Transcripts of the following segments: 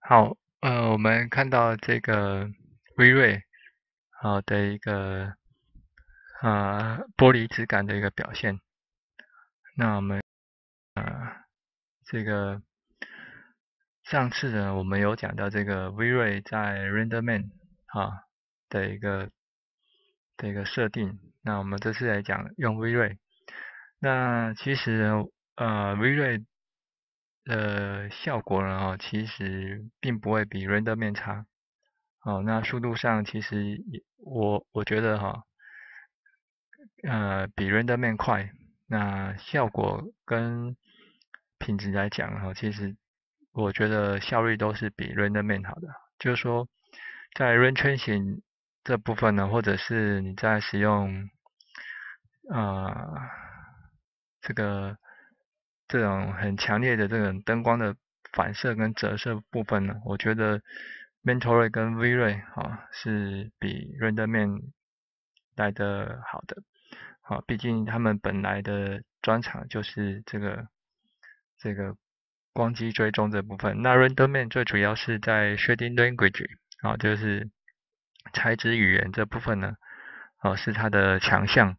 好，呃，我们看到这个微锐好的一个啊玻璃质感的一个表现。那我们啊这个上次呢，我们有讲到这个微锐在 RenderMan 啊的一个的一个设定。那我们这次来讲用微锐。那其实呃微锐的效果呢，哈，其实并不会比 RenderMan 差，哦，那速度上其实也我我觉得哈，呃，比 RenderMan 快，那效果跟品质来讲哈，其实我觉得效率都是比 RenderMan 好的，就是说在 Ren Tracing 这部分呢，或者是你在使用啊这个。这种很强烈的这种灯光的反射跟折射部分呢，我觉得 Mentory 跟 V Ray 啊是比 RenderMan 来的好的，啊，毕竟他们本来的专长就是这个这个光机追踪这部分。那 RenderMan 最主要是在 Shading Language 啊，就是材质语言这部分呢，啊是它的强项，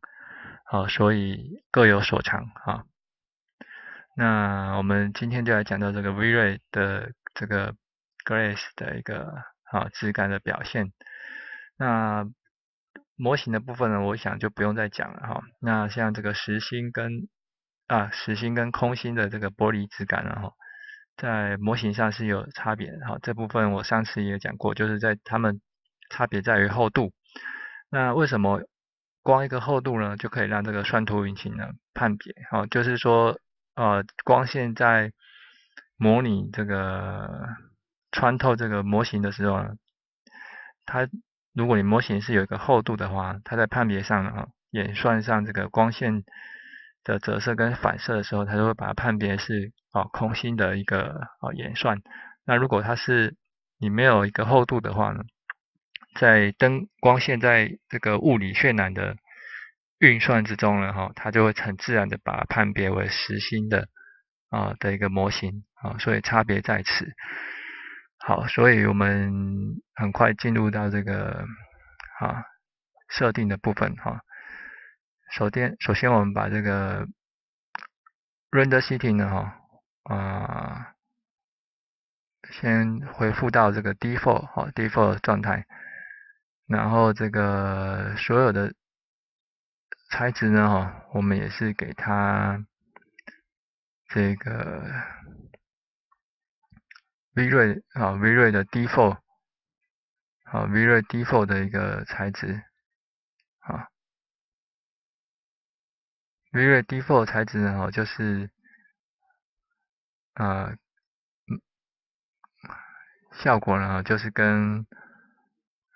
啊，所以各有所长啊。那我们今天就来讲到这个 V 瑞的这个 Glass 的一个啊质感的表现。那模型的部分呢，我想就不用再讲了哈。那像这个实心跟啊实心跟空心的这个玻璃质感，然后在模型上是有差别的哈。这部分我上次也讲过，就是在它们差别在于厚度。那为什么光一个厚度呢，就可以让这个算图引擎呢判别？哈，就是说。呃，光线在模拟这个穿透这个模型的时候呢，它如果你模型是有一个厚度的话，它在判别上啊，演算上这个光线的折射跟反射的时候，它就会把它判别是啊空心的一个啊演算。那如果它是你没有一个厚度的话呢，在灯光线在这个物理渲染的。运算之中呢，哈，它就会很自然的把它判别为实心的啊的一个模型啊，所以差别在此。好，所以我们很快进入到这个啊设定的部分哈。首先，首先我们把这个 render setting 呢，哈啊，先回复到这个 default 哈 default 状态，然后这个所有的。材质呢？哈，我们也是给它这个微锐啊，微锐的 default 啊，微锐 default 的一个材质啊，微锐 default 材质呢？哈，就是呃，效果呢，就是跟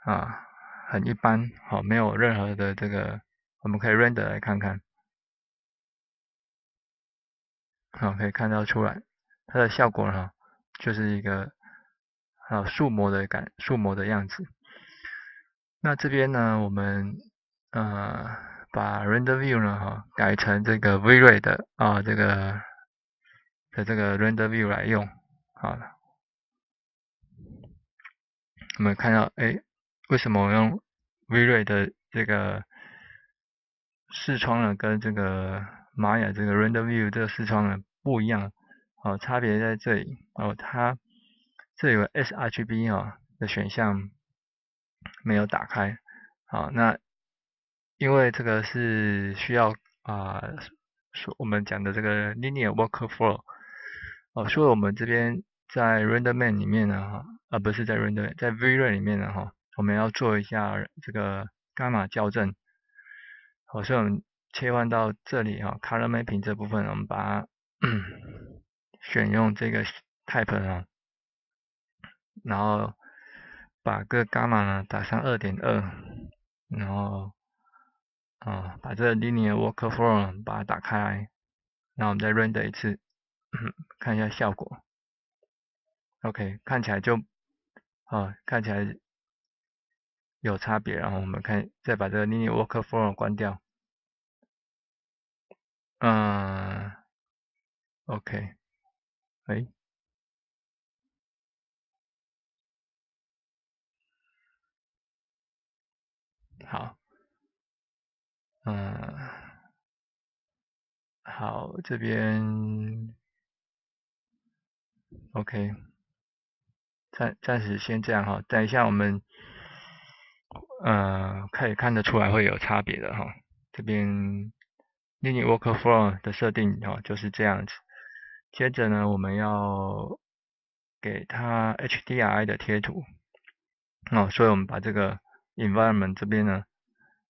啊很一般，好，没有任何的这个。我们可以 render 来看看，好，可以看到出来它的效果哈，就是一个啊树模的感，树模的样子。那这边呢，我们呃把 render view 呢哈改成这个 V Ray 的啊这个的这个 render view 来用，好了，我们看到哎，为什么我用 V Ray 的这个？视窗呢跟这个玛雅这个 Render View 这个视窗呢不一样，哦，差别在这里哦，它这有个 sRGB 哦的选项没有打开，好，那因为这个是需要啊，说我们讲的这个 Linear Workflow，哦，所以我们这边在 RenderMan 里面呢哈，啊不是在 Render，在 V-Ray 里面呢哈，我们要做一下这个伽马校正。好，所以我们切换到这里哈，Color Mapping 这部分，我们把它嗯 选用这个 Type 啊，然后把个伽马呢打上二点二，然后啊把这个 Linear Workflow 把它打开，然后我们再 Render 一次，看一下效果。OK，看起来就啊看起来。有差别，然后我们看，再把这个 Nini Workflow 关掉。嗯，OK，喂，好，嗯，好，这边 OK，暂暂时先这样哈，等一下我们。呃可以看得出来会有差别的哈，这边 Mini Workflow 的设定哈就是这样子，接着呢我们要给它 HDRI 的贴图，哦，所以我们把这个 Environment 这边呢，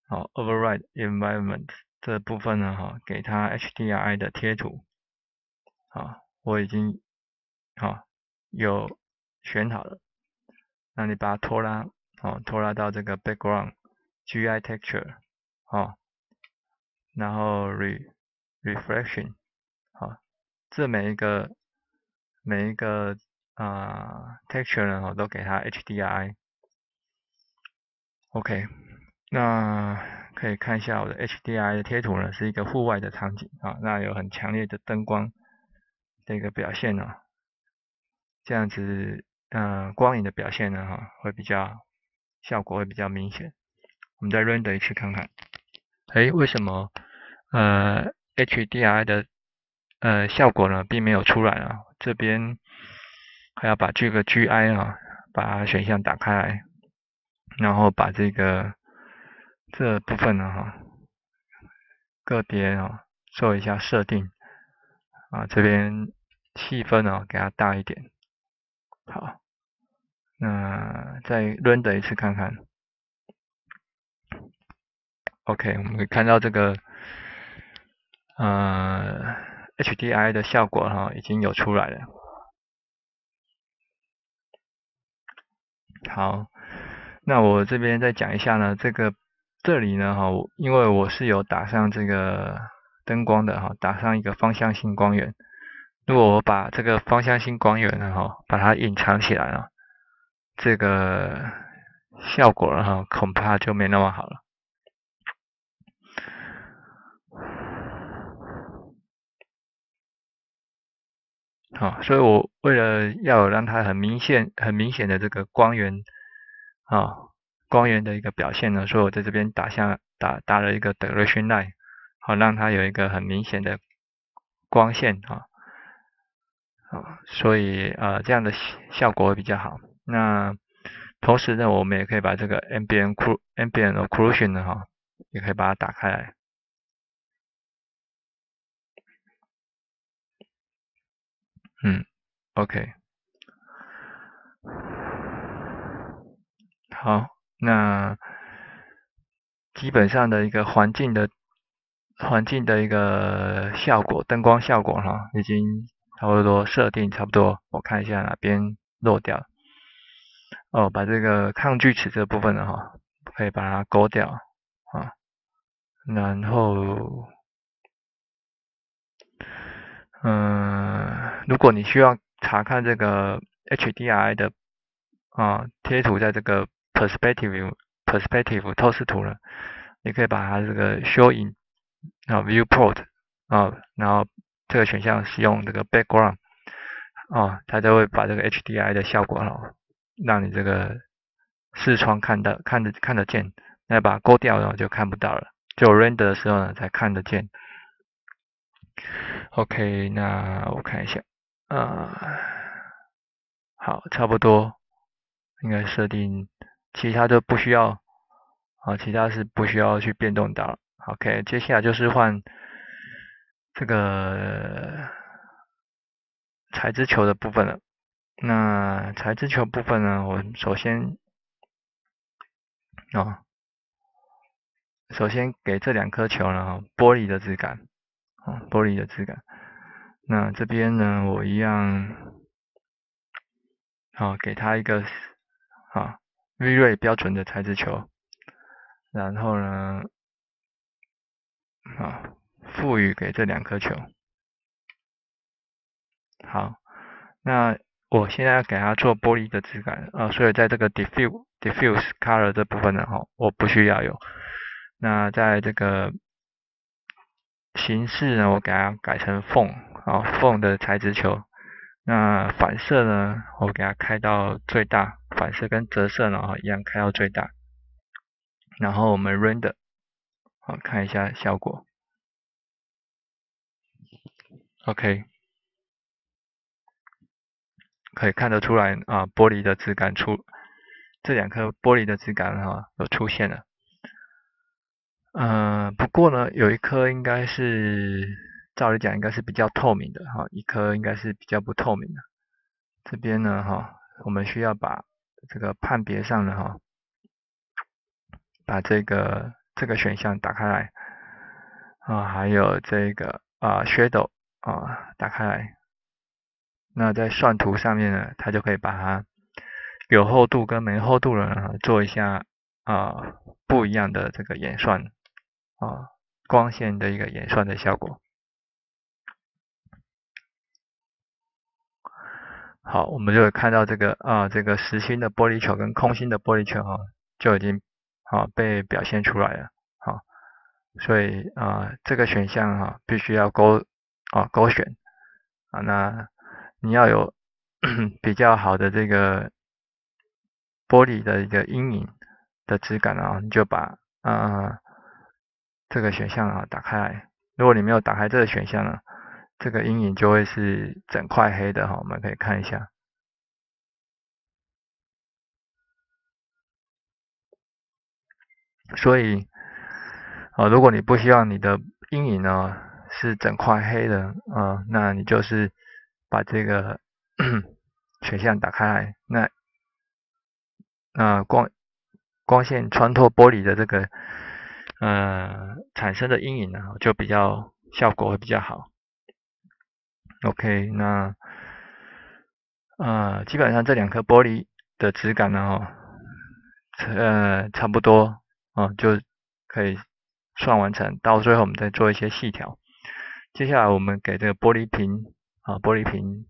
好 Override Environment 这部分呢哈，给它 HDRI 的贴图，好，我已经好有选好了，那你把它拖拉，哦，拖拉到这个 Background GI Texture，哦，然后 Re Reflection，好，这每一个每一个啊，texture 呢，我都给它 HDRI。OK，那可以看一下我的 HDRI 的贴图呢，是一个户外的场景啊，那有很强烈的灯光的一个表现呢，这样子，嗯，光影的表现呢，哈，会比较效果会比较明显。我们再 render 一次看看，哎，为什么呃 HDRI 的呃效果呢，并没有出来啊？这边。还要把这个 GI 啊，把选项打开来，然后把这个这部分呢哈，个别啊做一下设定啊，这边气氛呢给它大一点，好，那再 render 一次看看，OK，我们可以看到这个呃 HDI 的效果哈，已经有出来了。好，那我这边再讲一下呢，这个这里呢哈，因为我是有打上这个灯光的哈，打上一个方向性光源。如果我把这个方向性光源呢哈，把它隐藏起来了，这个效果哈，恐怕就没那么好了。好，所以我为了要让它很明显、很明显的这个光源啊，光源的一个表现呢，所以我在这边打下打打了一个 direction line，好让它有一个很明显的光线啊，啊，所以呃这样的效果会比较好。那同时呢，我们也可以把这个 ambient ambient occlusion 呢哈，也可以把它打开来。嗯，OK，好，那基本上的一个环境的环境的一个效果，灯光效果哈，已经差不多设定差不多，我看一下哪边漏掉了，哦，把这个抗锯齿这部分的哈，可以把它勾掉啊，然后。嗯，如果你需要查看这个 HDI 的啊贴图，在这个 Perspective Perspective 透视图呢，你可以把它这个 Show in 啊 Viewport 啊，然后这个选项使用这个 Background 啊，它就会把这个 HDI 的效果哦，让你这个视窗看到看得看得见，那把勾掉然后就看不到了，就 Render 的时候呢才看得见。OK，那我看一下，啊，好，差不多，应该设定，其他都不需要，啊，其他是不需要去变动到。OK，接下来就是换这个材质球的部分了。那材质球部分呢，我首先，啊，首先给这两颗球呢，玻璃的质感。啊，玻璃的质感。那这边呢，我一样，好，给它一个啊，V 锐标准的材质球。然后呢，啊，赋予给这两颗球。好，那我现在要给它做玻璃的质感啊，所以在这个 diffuse diffuse color 这部分呢，哈，我不需要有。那在这个形式呢，我给它改成缝，啊缝的材质球。那反射呢，我给它开到最大，反射跟折射呢，哈一样开到最大。然后我们 render，好看一下效果。OK，可以看得出来啊，玻璃的质感出，这两颗玻璃的质感哈有出现了。嗯，不过呢，有一颗应该是，照理讲应该是比较透明的哈，一颗应该是比较不透明的。这边呢哈，我们需要把这个判别上的哈，把这个这个选项打开来啊，还有这个啊 shadow 啊打开来，那在算图上面呢，它就可以把它有厚度跟没厚度的呢做一下啊不一样的这个演算。啊，光线的一个演算的效果。好，我们就会看到这个啊，这个实心的玻璃球跟空心的玻璃球哈，就已经啊被表现出来了。好，所以啊，这个选项哈，必须要勾啊勾选啊。那你要有 比较好的这个玻璃的一个阴影的质感啊，你就把啊。这个选项啊，打开来。如果你没有打开这个选项呢，这个阴影就会是整块黑的哈。我们可以看一下。所以，啊，如果你不希望你的阴影呢是整块黑的啊，那你就是把这个选项打开来。那，那光光线穿透玻璃的这个。呃，产生的阴影呢，就比较效果会比较好。OK，那呃，基本上这两颗玻璃的质感呢，哈呃，差不多啊，就可以算完成。到最后我们再做一些细调。接下来我们给这个玻璃瓶啊，玻璃瓶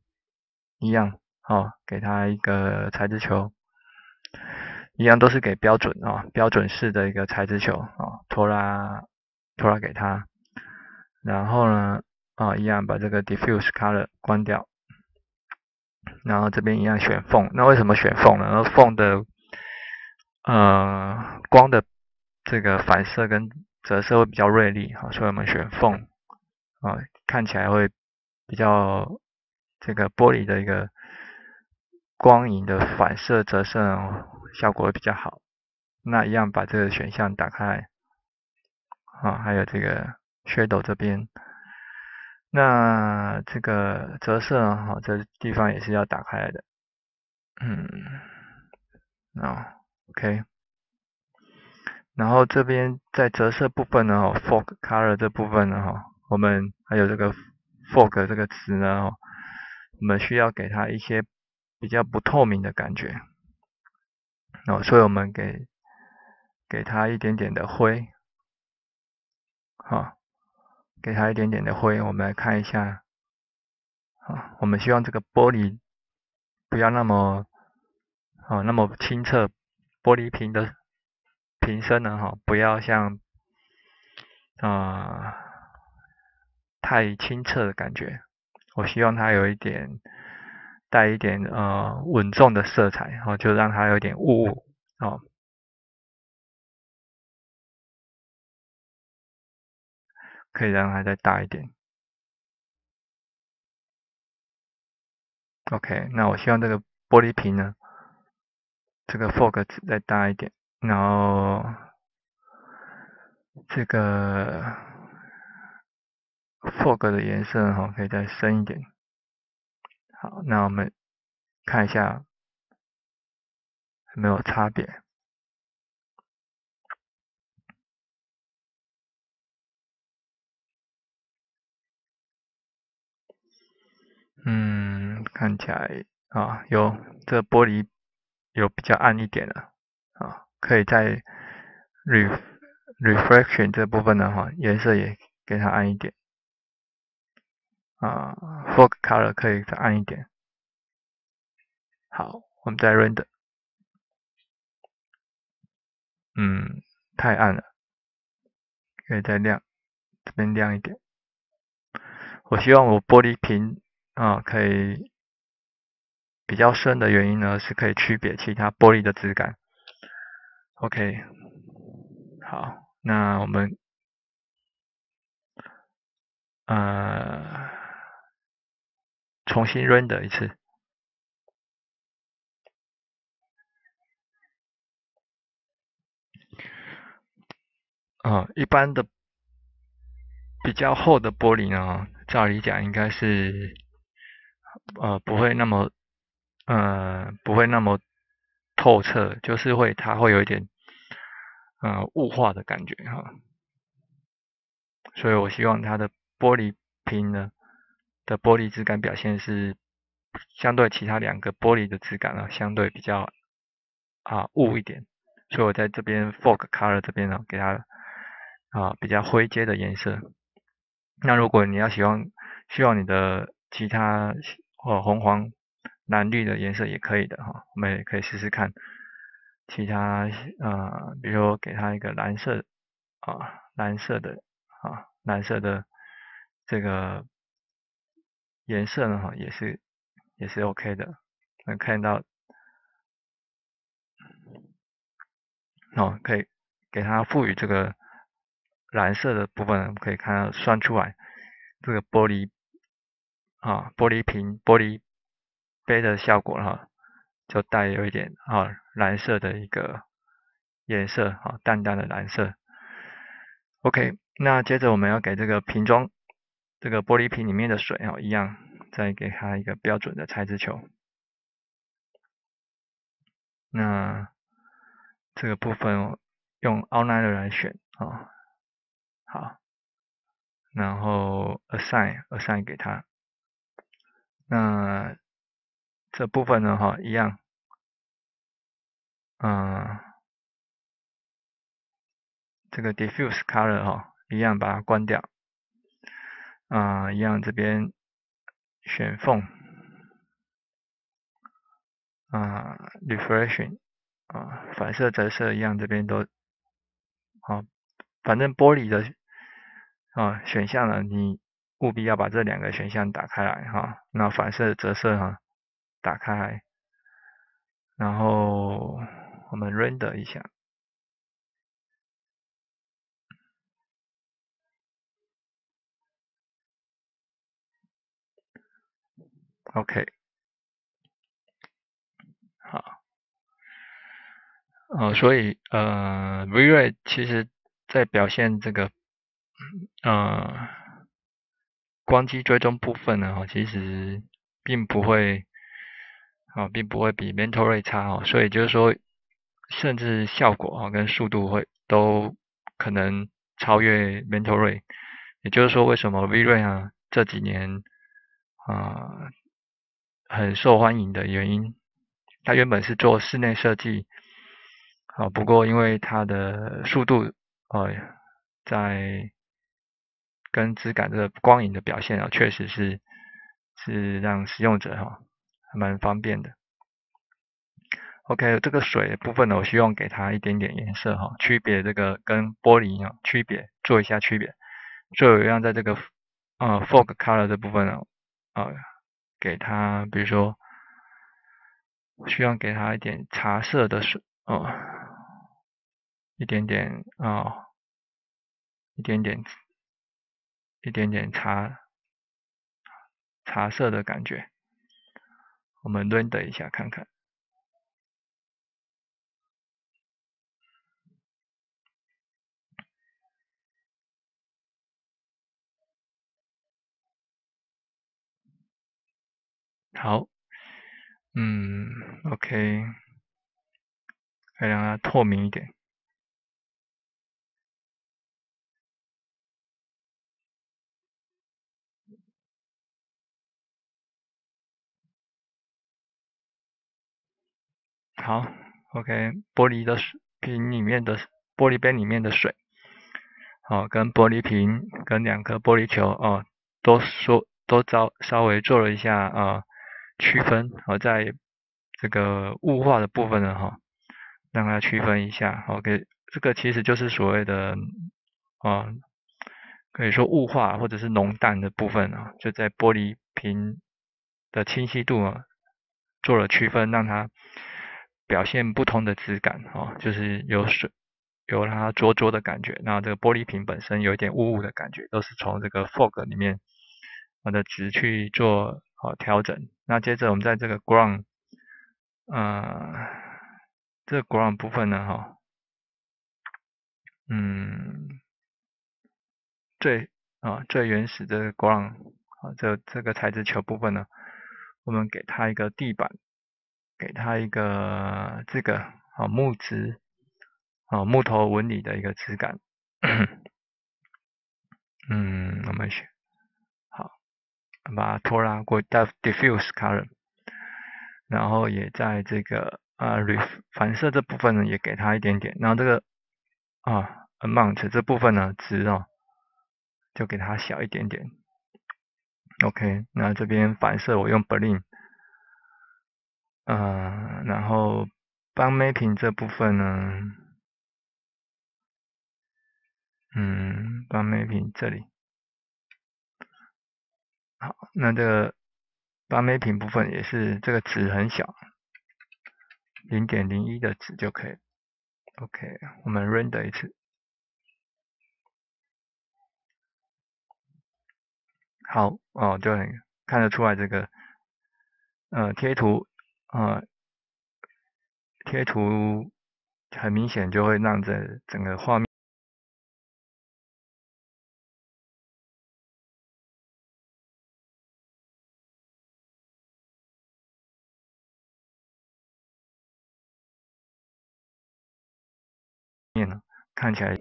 一样啊，给它一个材质球。一样都是给标准啊，标准式的一个材质球啊，拖拉拖拉给它，然后呢啊，一样把这个 diffuse color 关掉，然后这边一样选缝，那为什么选缝呢？缝的呃光的这个反射跟折射会比较锐利啊，所以我们选缝啊，看起来会比较这个玻璃的一个光影的反射折射。效果会比较好，那一样把这个选项打开，啊，还有这个 shadow 这边，那这个折射哈，这地方也是要打开的，嗯，啊，OK，然后这边在折射部分呢，哈，fog color 这部分呢，哈，我们还有这个 fog 这个词呢，我们需要给它一些比较不透明的感觉。哦，所以我们给给它一点点的灰，好，给它一点点的灰。我们来看一下，啊，我们希望这个玻璃不要那么，啊，那么清澈，玻璃瓶的瓶身呢，哈，不要像，啊，太清澈的感觉。我希望它有一点。带一点呃稳重的色彩，然后就让它有点雾雾，哦，可以让它再大一点。OK，那我希望这个玻璃瓶呢，这个 fog 再大一点，然后这个 fog 的颜色哈可以再深一点。好，那我们看一下有没有差别。嗯，看起来啊，有这玻璃有比较暗一点的啊，可以在 ref reflection 这部分的话，颜色也给它暗一点。啊，fog color 可以再暗一点。好，我们再 render。嗯，太暗了，可以再亮，这边亮一点。我希望我玻璃瓶啊可以比较深的原因呢，是可以区别其他玻璃的质感。OK。好，那我们呃重新 render 一次。啊，一般的比较厚的玻璃呢，照理讲应该是呃不会那么呃不会那么透彻，就是会它会有一点呃雾化的感觉哈。所以我希望它的玻璃瓶呢的玻璃质感表现是相对其他两个玻璃的质感呢相对比较啊雾一点，所以我在这边 Fog Color 这边呢给它。啊，比较灰阶的颜色。那如果你要希望希望你的其他哦红黄蓝绿的颜色也可以的哈，我们也可以试试看其他啊，比如说给它一个蓝色啊，蓝色的啊，蓝色的这个颜色呢哈，也是也是 OK 的。能看到哦，可以给它赋予这个。蓝色的部分我们可以看到算出来，这个玻璃啊，玻璃瓶、玻璃杯的效果哈，就带有一点啊蓝色的一个颜色啊，淡淡的蓝色。OK，那接着我们要给这个瓶装这个玻璃瓶里面的水哦，一样再给它一个标准的材质球。那这个部分用 outline 来选啊。好，然后 assign assign 给它，那这部分呢哈一样，嗯，这个 diffuse color 哈一样把它关掉，啊一样这边选缝，啊 reflection 啊反射折射一样这边都啊，反正玻璃的。啊，选项呢，你务必要把这两个选项打开来哈。那反射折射哈，打开来，然后我们 render 一下。OK，好，呃，所以呃，V-Ray 其实在表现这个。呃，光机追踪部分呢，哈，其实并不会，啊，并不会比 Mental Ray 差哦，所以就是说，甚至效果啊跟速度会都可能超越 Mental Ray。也就是说，为什么 V-Ray 啊这几年啊很受欢迎的原因，它原本是做室内设计，啊，不过因为它的速度，呃，在跟质感这个光影的表现啊，确实是是让使用者哈还蛮方便的。OK，这个水的部分呢，我希望给它一点点颜色哈，区别这个跟玻璃啊区别做一下区别。所以我让在这个啊 fog color 这部分呢啊，给他比如说需要给他一点茶色的水哦，一点点啊，一点点。一点点茶茶色的感觉，我们 render 一下看看。好，嗯，OK，可以让它透明一点。好，OK，玻璃的瓶里面的玻璃杯里面的水，好，跟玻璃瓶跟两颗玻璃球哦，都说都稍稍微做了一下啊区分，好，在这个雾化的部分呢哈，让它区分一下，OK，这个其实就是所谓的啊，可以说雾化或者是浓淡的部分啊，就在玻璃瓶的清晰度啊做了区分，让它。表现不同的质感哦，就是有水有它灼灼的感觉，那这个玻璃瓶本身有一点雾雾的感觉，都是从这个 fog 里面我的值去做好调整。那接着我们在这个 ground，呃，这个 ground 部分呢，哈，嗯，最啊最原始的 ground 啊这这个材质球部分呢，我们给它一个地板。给它一个这个啊木质啊木头纹理的一个质感，嗯，我们选，把它拖拉过 diffuse color，然后也在这个啊 ref 反射这部分呢也给它一点点，然后这个啊 amount 这部分呢值哦就给它小一点点，OK，那这边反射我用 Berlin。嗯，然后帮 mapping 这部分呢，嗯，帮 mapping 这里，好，那这个帮 mapping 部分也是这个值很小，零点零一的值就可以。OK，我们 render 一次，好，哦，就很看得出来这个，呃，贴图。啊，贴图很明显就会让这整个画面看起来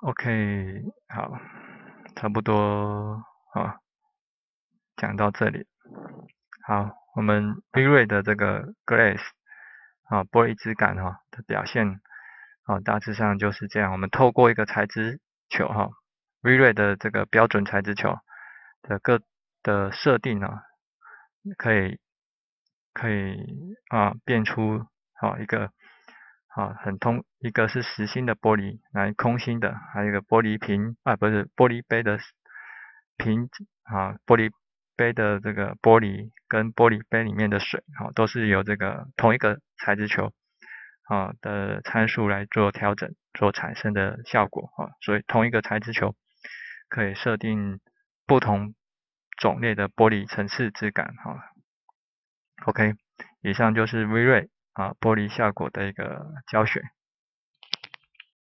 OK，好，差不多啊。讲到这里，好，我们 V 瑞的这个 glass 啊玻璃质感哈的表现啊大致上就是这样。我们透过一个材质球哈，V-Ray 的这个标准材质球的各的设定啊，可以可以啊变出好一个啊很通，一个是实心的玻璃来空心的，还有一个玻璃瓶啊不是玻璃杯的瓶啊玻璃。杯的这个玻璃跟玻璃杯里面的水，哈，都是由这个同一个材质球，啊的参数来做调整，做产生的效果，啊，所以同一个材质球可以设定不同种类的玻璃层次质感，哈。OK，以上就是微瑞啊玻璃效果的一个教学。